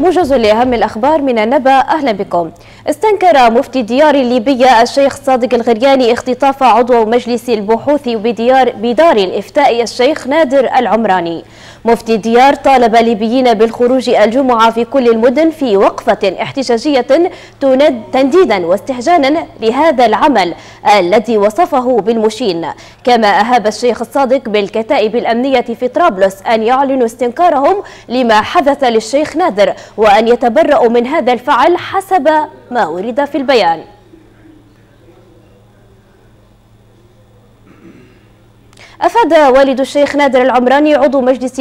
موجز لأهم الأخبار من النبأ أهلا بكم. استنكر مفتي ديار ليبيا الشيخ صادق الغرياني اختطاف عضو مجلس البحوث بديار بدار الإفتاء الشيخ نادر العمراني. مفتي ديار طالب الليبيين بالخروج الجمعة في كل المدن في وقفة احتجاجية تنديدا واستحجانا لهذا العمل الذي وصفه بالمشين. كما أهاب الشيخ الصادق بالكتائب الأمنية في طرابلس أن يعلنوا استنكارهم لما حدث للشيخ نادر وأن يتبرأوا من هذا الفعل حسب ما ورد في البيان. أفاد والد الشيخ نادر العمراني عضو مجلس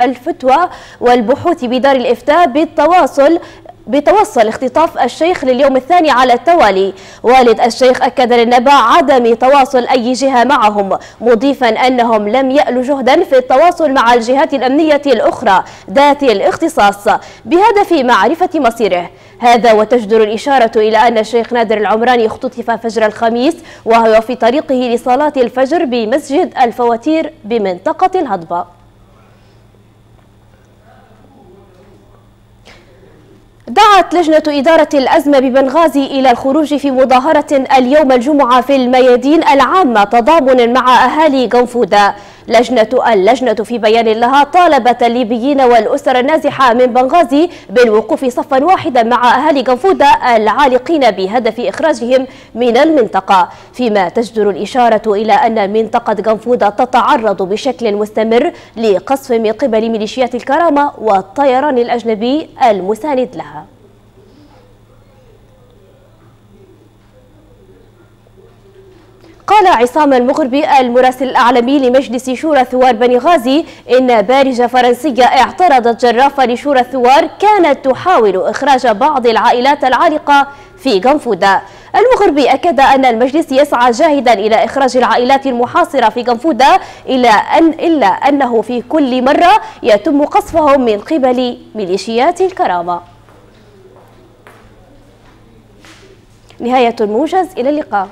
الفتوى والبحوث بدار الإفتاء بالتواصل بتوصل اختطاف الشيخ لليوم الثاني على التوالي. والد الشيخ أكد للنبع عدم تواصل أي جهة معهم مضيفا أنهم لم يألوا جهدا في التواصل مع الجهات الأمنية الأخرى ذات الاختصاص بهدف معرفة مصيره. هذا وتجدر الإشارة إلى أن الشيخ نادر العمراني اختطف فجر الخميس وهو في طريقه لصلاة الفجر بمسجد الفواتير بمنطقة الهضبة. دعت لجنة إدارة الأزمة ببنغازي إلى الخروج في مظاهرة اليوم الجمعة في الميادين العامة تضامنا مع أهالي قنفودا لجنة اللجنة في بيان لها طالبت الليبيين والأسر النازحة من بنغازي بالوقوف صفا واحدا مع أهالي قنفودا العالقين بهدف إخراجهم من المنطقة. فيما تجدر الإشارة إلى أن منطقة قنفودا تتعرض بشكل مستمر لقصف من قبل ميليشيات الكرامة والطيران الأجنبي المساند لها. قال عصام المغربي المراسل الأعلامي لمجلس شورى ثوار بني غازي إن بارجة فرنسية اعترضت جرافة لشورى الثوار كانت تحاول إخراج بعض العائلات العالقة في قنفودة المغربي أكد أن المجلس يسعى جاهدا إلى إخراج العائلات المحاصرة في قنفودة إلا, أن إلا أنه في كل مرة يتم قصفهم من قبل ميليشيات الكرامة. نهاية الموجز إلى اللقاء.